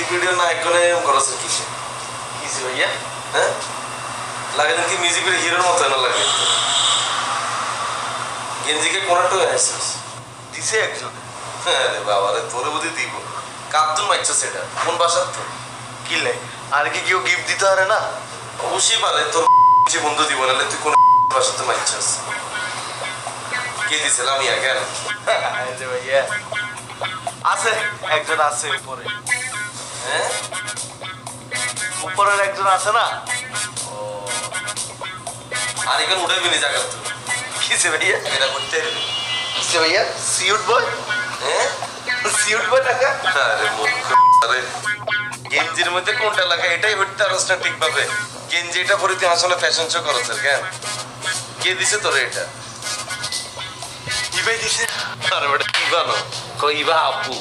Music video না একজনে করছ কিসে? কিসে ভাইয়া। হ্যাঁ? লাগে না কি মিউজিক ভিডিও হিরোর মতো না লাগে? গেঞ্জিকে কোনাটো আসছিস দিছে একজন। হ্যাঁ রে বাবা রে তোরে বুঝি দিব। কাপ্তুন মাইছো সেটা কোন বাসার তো? কিলে আর কি কেউ গিফট দিতে পারে না? অবশ্যই পারে তোর কিছু বন্ধু দিব নাহলে তুই কোন বাসাতে মাইছস কে দিছিল আমি কেন? ভাইয়া। আছে একজন আছে উপরে। হ্যাঁ? উপরের একজন আছে না? আর এখানে উঠে বিনি জায়গা তো কিসে ভাইয়া? এটা করতে কিসে ভাইয়া সিউট বয় হ্যাঁ? সিউট বয় টাকা? আরে মূর্খ আরে। গেঞ্জির মধ্যে কোনটা লাগা? এটাই হইতে পারস না ঠিকভাবে। গেঞ্জি এটা পরে তুই আসলে ফ্যাশন শো করছ কেন? কে দিছে তোর এটা? ইবাই দিছে। আরে বেটা ইবা না কই ইবা আপু?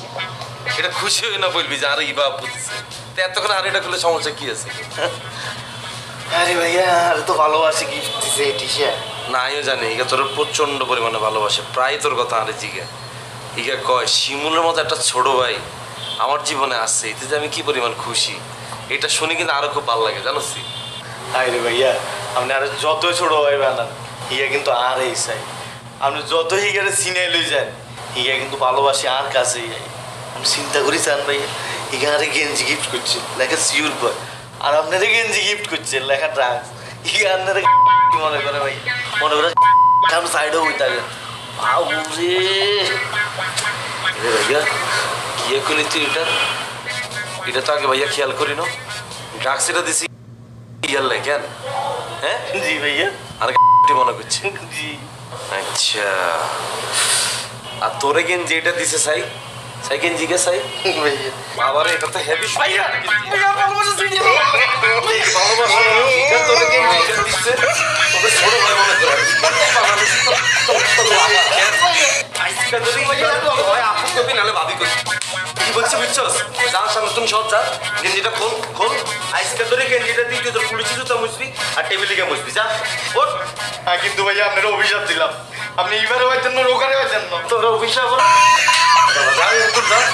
এটা খুশি হয়ে না বলবি যে আরে ইবা দিছে তো এতক্ষণ আর এটা করলে সমস্যা কি আছে? আরে ভাইয়া আরে তো ভালোবাসি গিফট দিছে টিশার্ট না আমিও জানি। ইগা তোর প্রচণ্ড পরিমাণে ভালোবাসে। প্রায় তোর কথা আরে জিগা। ইগা কয় শিমুলের মতো একটা ছোট ভাই আমার জীবনে আসছে এতে যে আমি কি পরিমাণ খুশি? এটা শুনে কিন্তু আরও খুব ভালো লাগে জানো সি আরে ভাইয়া আপনি আর যত ছোট ভাই বানান হিয়া কিন্তু আর এই চাই। আপনি যত হিগারে সিনে লই যান হিয়া কিন্তু ভালোবাসি আর কাছেই যাই আমি চিন্তা করি চান হিগা আরে গেঞ্জি গিফট করছে লেখা সিউর বয় আর আপনারে গেঞ্জি গিফট করছে লেখা ড্রাগস আপনারে মনে করে ভাই? মনে করে হইতে ভাইয়া কি করলি তুই এটা? এটা তো আগে ভাইয়া খেয়াল করি না ড্রাগস এটা দিছি ইয়ার কেন হ্যাঁ? জি ভাইয়া। আর মনে করছি। জি। আচ্ছা। আর তোরে গেঞ্জি এটা দিছে সাই? সাই গেঞ্জি কে সাই আবার এটা তো হেভি ভাইয়া ভাইয়া ভালোবাসা? সিনে ভালোবাসা। এটা তোরে গেঞ্জি এটা তোকে ছোট ভাই মনে করে। আইসকা ধরি হয় আপু কবি নালে ভাবি কবি কি বলছে বুঝছস যার সামনে তুমি সব যা। গেঞ্জিটা খোল খোল। আইসকা ধরে গেঞ্জিটা দিয়ে তুই তোর পুলিশি জুতা মুছবি আর টেবিলে গিয়ে মুছবি যা। ওঠ। হ্যাঁ কিন্তু ভাইয়া আপনার অভিশাপ দিলাম। আপনি এবারে হয়েছেন না রোগারে হয়েছেন না। তোর অভিশাপ হলো। যা